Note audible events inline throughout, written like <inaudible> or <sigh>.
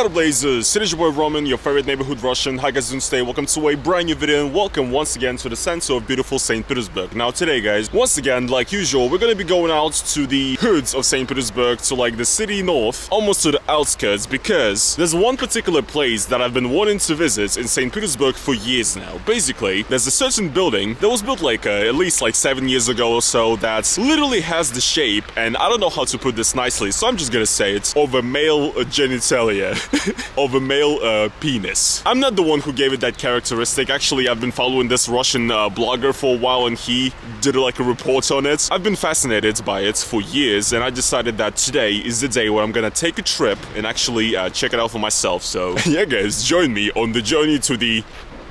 Hello Blazers, it is your boy Roman, your favorite neighborhood Russian. Hi guys, stay. welcome to a brand new video and welcome once again to the center of beautiful St. Petersburg. Now today guys, once again, like usual, we're gonna be going out to the hoods of St. Petersburg, to like the city north, almost to the outskirts, because there's one particular place that I've been wanting to visit in St. Petersburg for years now. Basically, there's a certain building that was built like uh, at least like seven years ago or so that literally has the shape, and I don't know how to put this nicely, so I'm just gonna say it, of a male genitalia. <laughs> <laughs> of a male uh, penis. I'm not the one who gave it that characteristic. Actually, I've been following this Russian uh, blogger for a while and he did like a report on it. I've been fascinated by it for years and I decided that today is the day where I'm gonna take a trip and actually uh, check it out for myself. So <laughs> yeah guys, join me on the journey to the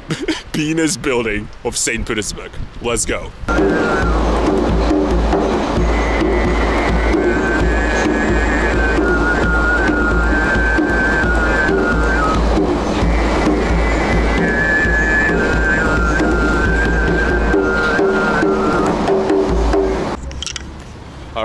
<laughs> penis building of St. Petersburg. Let's go.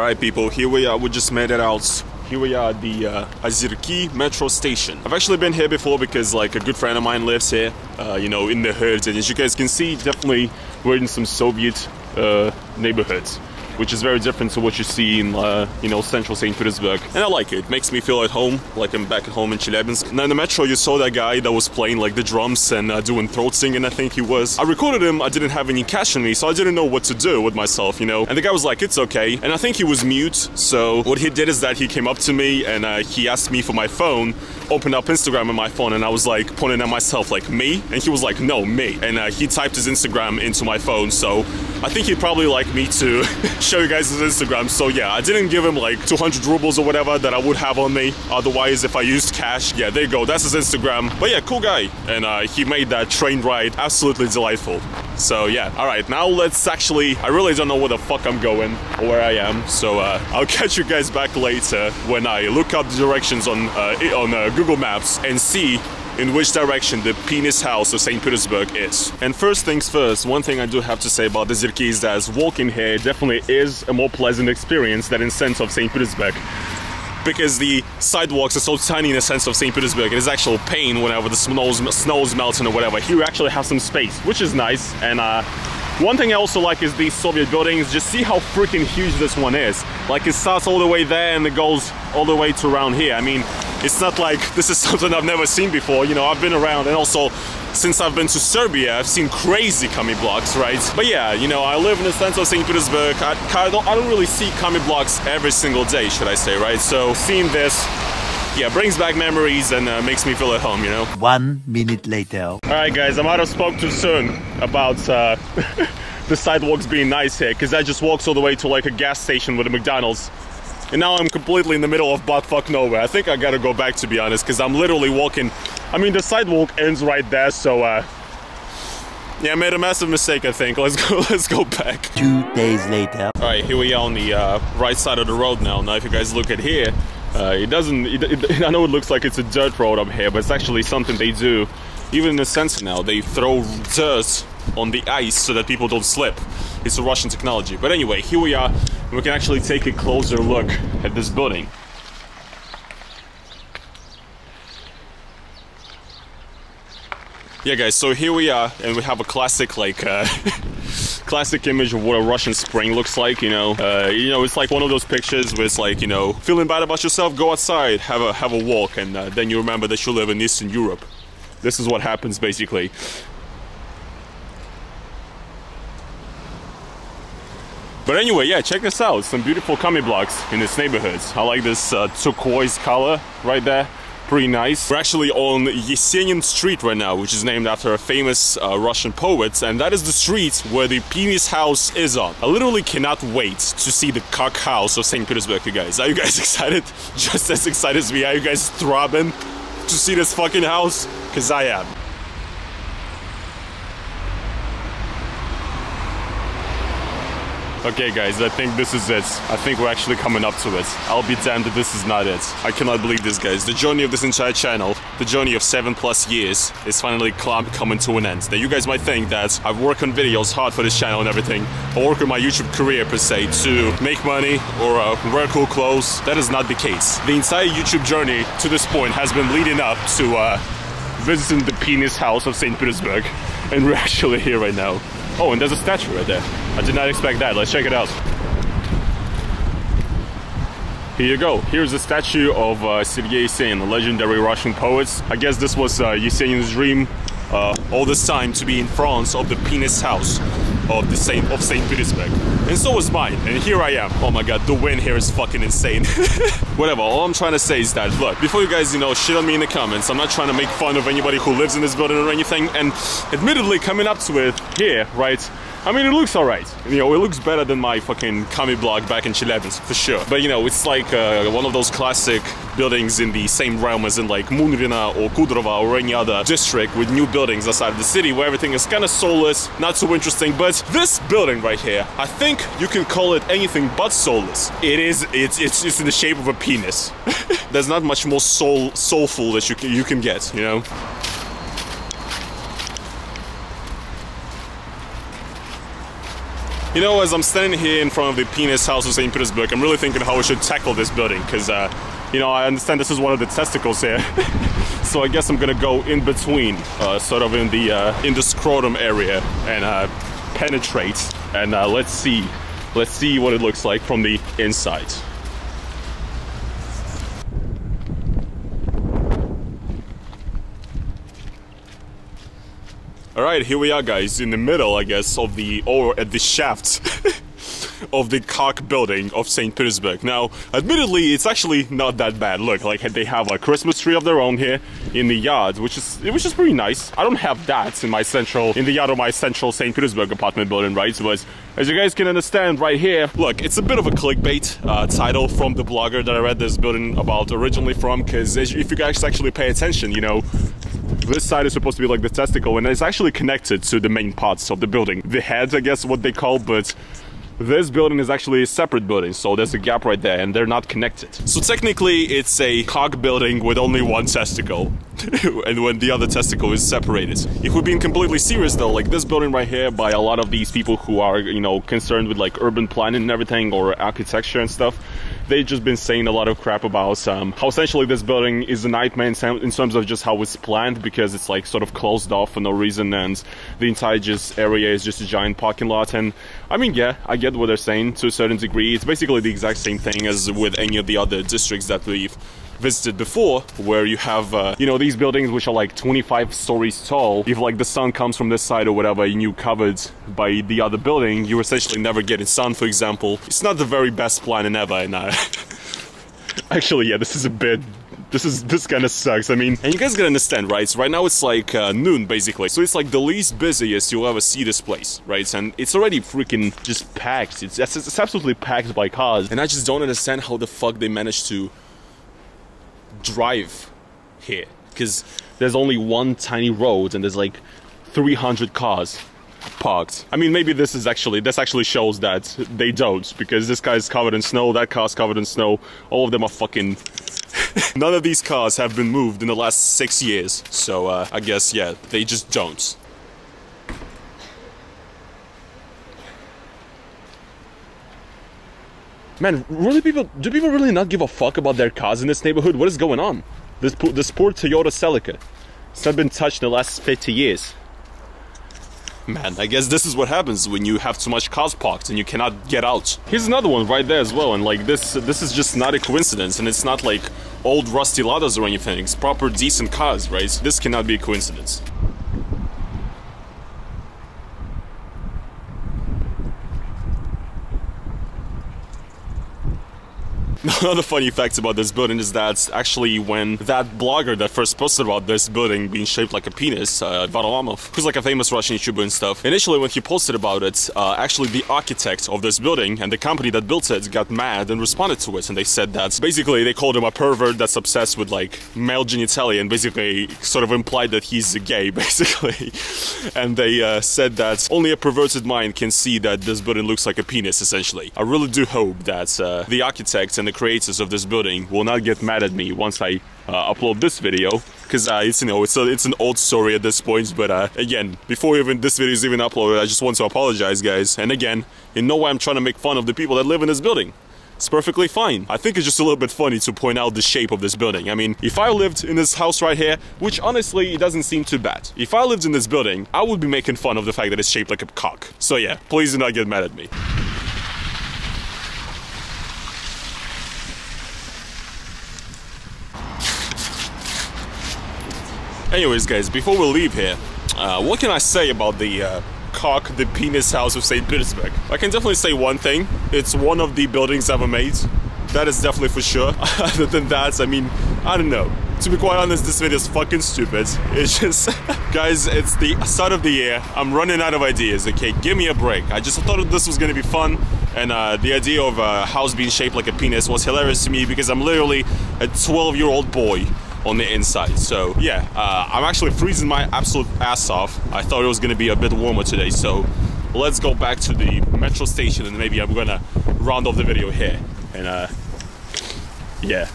Alright people, here we are, we just made it out. Here we are at the uh, Ozerki metro station. I've actually been here before because like a good friend of mine lives here, uh, you know, in the hoods. And as you guys can see, definitely we're in some Soviet uh, neighborhoods which is very different to what you see in, uh, you know, central St. Petersburg. And I like it. It makes me feel at home, like I'm back at home in Chelyabinsk. Now in the metro, you saw that guy that was playing like the drums and uh, doing throat singing, I think he was. I recorded him, I didn't have any cash on me, so I didn't know what to do with myself, you know? And the guy was like, it's okay. And I think he was mute, so what he did is that he came up to me and uh, he asked me for my phone, opened up Instagram on my phone, and I was like pointing at myself, like, me? And he was like, no, me. And uh, he typed his Instagram into my phone, so I think he'd probably like me to <laughs> show you guys his Instagram. So yeah, I didn't give him like 200 rubles or whatever that I would have on me. Otherwise, if I used cash, yeah, there you go. That's his Instagram. But yeah, cool guy. And uh, he made that train ride absolutely delightful. So yeah, all right, now let's actually, I really don't know where the fuck I'm going or where I am. So uh, I'll <laughs> catch you guys back later when I look up the directions on, uh, on uh, Google Maps and see in which direction the penis house of St. Petersburg is. And first things first, one thing I do have to say about the Ozerki is that walking here definitely is a more pleasant experience than in sense of St. Petersburg because the sidewalks are so tiny in the sense of St. Petersburg. It is actual pain whenever the snow's, snow's melting or whatever. Here we actually have some space, which is nice. And uh, one thing I also like is these Soviet buildings. Just see how freaking huge this one is. Like it starts all the way there and it goes all the way to around here. I mean, it's not like this is <laughs> something I've never seen before. You know, I've been around and also since I've been to Serbia, I've seen crazy commie blocks, right? But yeah, you know, I live in the center of St. Petersburg. I, I, don't, I don't really see commie blocks every single day, should I say, right? So seeing this, yeah, brings back memories and uh, makes me feel at home, you know? One minute later. All right, guys, I might have spoke too soon about uh, <laughs> the sidewalks being nice here, because I just walked all the way to like a gas station with a McDonald's and now I'm completely in the middle of buttfuck nowhere. I think I gotta go back to be honest, because I'm literally walking. I mean, the sidewalk ends right there, so uh, yeah, I made a massive mistake. I think. <laughs> Let's go. Let's go back. Two days later. All right, here we are on the uh, right side of the road now. Now, if you guys look at here, uh, it doesn't. It, it, <laughs> I know it looks like it's a dirt road up here, but it's actually something they do. Even in the sensor now, they throw dirt on the ice so that people don't slip. It's a Russian technology. But anyway, here we are. We can actually take a closer look at this building. Yeah guys, so here we are and we have a classic like uh, <laughs> classic image of what a Russian spring looks like, you know. Uh, you know, it's like one of those pictures where it's like, you know, feeling bad about yourself, go outside, have a have a walk and uh, then you remember that you live in Eastern Europe. This is what happens basically. But anyway, yeah, check this out. Some beautiful commie blocks in this neighborhood. I like this uh, turquoise color right there. Pretty nice. We're actually on Yesenin Street right now, which is named after a famous uh, Russian poet, and that is the street where the penis house is on. I literally cannot wait to see the cock house of St. Petersburg, you guys. Are you guys <laughs> excited? Just as excited as me. Are you guys throbbing to see this fucking house? Because I am. Okay, guys, I think this is it. I think we're actually coming up to it. I'll be damned if this is not it. I cannot believe this, guys. The journey of this entire channel, the journey of seven plus years, is finally coming to an end. Now, you guys might think that I've worked on videos hard for this channel and everything. I work on my YouTube career, per se, to make money or uh, wear cool clothes. That is not the case. The entire YouTube journey to this point has been leading up to uh, visiting the penis house of St. Petersburg. And we're <laughs> actually here right now. Oh, and there's a statue right there. I did not expect that. Let's check it out. Here you go. Here's a statue of uh, Sergei Yesenin, legendary Russian poet. I guess this was uh, Yesenin's dream uh, all this time to be in France of the penis house of the Saint of Saint Petersburg, and so was mine. And here I am. Oh my god, the wind here is fucking insane. <laughs> Whatever. All I'm trying to say is that look, before you guys, you know, shit on me in the comments, I'm not trying to make fun of anybody who lives in this building or anything. And admittedly, coming up to it here, right? I mean, it looks alright. You know, it looks better than my fucking commie block back in Chelyabinsk, for sure. But you know, it's like uh, one of those classic buildings in the same realm as in like Murino or Kudrovo or any other district with new buildings outside of the city where everything is kind of soulless, not so interesting. But this building right here, I think you can call it anything but soulless. It is, it's, it's, it's in the shape of a penis. <laughs> There's not much more soul, soulful that you can, you can get, you know? You know, as I'm standing here in front of the penis house of St. Petersburg, I'm really thinking how we should tackle this building, because, uh, you know, I understand this is one of the testicles here. <laughs> so I guess I'm gonna go in between, uh, sort of in the, uh, in the scrotum area, and uh, penetrate, and uh, let's see, let's see what it looks like from the inside. All right, here we are, guys, in the middle, I guess, of the, or at the shaft <laughs> of the cock building of St. Petersburg. Now, admittedly, it's actually not that bad. Look, like they have a Christmas tree of their own here in the yard, which is which is pretty nice. I don't have that in my central, in the yard of my central St. Petersburg apartment building, right? But as you guys can understand right here, look, it's a bit of a clickbait uh, title from the blogger that I read this building about originally from, because if you guys actually pay attention, you know, this side is supposed to be like the testicle and it's actually connected to the main parts of the building. The head, I guess what they call, but this building is actually a separate building, so there's a gap right there and they're not connected. So technically it's a cock building with only one testicle <laughs> and when the other testicle is separated. If we're being completely serious though, like this building right here by a lot of these people who are, you know, concerned with like urban planning and everything or architecture and stuff, they've just been saying a lot of crap about um, how essentially this building is a nightmare in, in, terms of just how it's planned because it's like sort of closed off for no reason and the entire just area is just a giant parking lot and I mean yeah I get what they're saying to a certain degree. It's basically the exact same thing as with any of the other districts that we've visited before where you have uh, you know these buildings which are like 25 stories tall. If like the sun comes from this side or whatever and you covered by the other building you essentially never getting sun for example. It's not the very best plan ever and uh, <laughs> actually yeah this is a bit this is this kind of sucks. I mean and you guys gotta understand right? So right now it's like uh, noon basically. So it's like the least busiest you'll ever see this place right? And it's already freaking just packed. It's, it's, it's absolutely packed by cars. And i just don't understand how the fuck they managed to drive here because there's only one tiny road and there's like 300 cars parked. I mean, maybe this is actually, this actually shows that they don't because this guy's covered in snow, that car's covered in snow, all of them are fucking... <laughs> None of these cars have been moved in the last six years, so uh, I guess, yeah, they just don't. Man, really people, do people really not give a fuck about their cars in this neighborhood? What is going on? This, this poor Toyota Celica. It's not been touched in the last 50 years. Man, I guess this is what happens when you have too much cars parked and you cannot get out. Here's another one right there as well, and like this, this is just not a coincidence, and it's not like old rusty Ladas or anything. It's proper decent cars, right? This cannot be a coincidence. Another funny fact about this building is that actually when that blogger that first posted about this building being shaped like a penis, uh, Varlamov, who's like a famous Russian YouTuber and stuff, initially when he posted about it, uh, actually the architect of this building and the company that built it got mad and responded to it and they said that basically they called him a pervert that's obsessed with like male genitalia and basically sort of implied that he's gay <laughs> basically and they uh, said that only a perverted mind can see that this building looks like a penis essentially. I really do hope that uh, the architects and the creators of this building will not get mad at me once I uh, upload this video because uh, it's you know it's a, it's an old story at this point but uh, again before even this video is even uploaded I just want to apologize guys and again you know why I'm trying to make fun of the people that live in this building it's perfectly fine. I think it's just a little bit funny to point out the shape of this building. I mean, if I lived in this house right here, which honestly, it doesn't seem too bad. If I lived in this building, I would be making fun of the fact that it's shaped like a cock. So yeah, please do not get mad at me. Anyways, guys, before we leave here, uh, what can I say about the uh, cock, the penis house of St. Petersburg? I can definitely say one thing. It's one of the buildings ever made. That is definitely for sure. <laughs> Other than that, I mean, I don't know. To be quite honest, this video is fucking stupid. It's just, <laughs> guys, it's the start of the year. I'm running out of ideas, okay? Give me a break. I just thought this was gonna be fun. And uh, the idea of a house being shaped like a penis was hilarious to me because I'm literally a 12 year old boy on the inside. So yeah, uh, I'm actually freezing my absolute ass off. I thought it was gonna be a bit warmer today, so let's go back to the metro station and maybe I'm gonna round off the video here. And uh, yeah.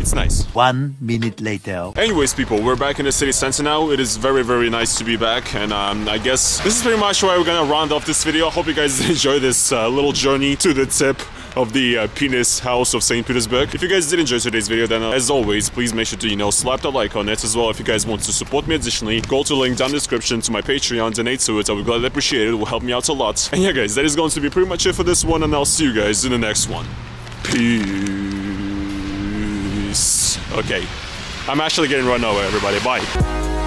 It's nice. One minute later. Anyways, people, we're back in the city center now. It is very, very nice to be back, and um, I guess this is pretty much why we're gonna round off this video. I hope you guys <laughs> enjoy this uh, little journey to the tip of the uh, penis house of St. Petersburg. If you guys did enjoy today's video, then uh, as always, please make sure to, you know, slap that like on it as well. If you guys want to support me additionally, go to the link down in the description to my Patreon, donate to it. I would gladly appreciate it. It will help me out a lot. And yeah, guys, that is going to be pretty much it for this one, and I'll see you guys in the next one. Peace. Okay. I'm actually getting run over, everybody. Bye.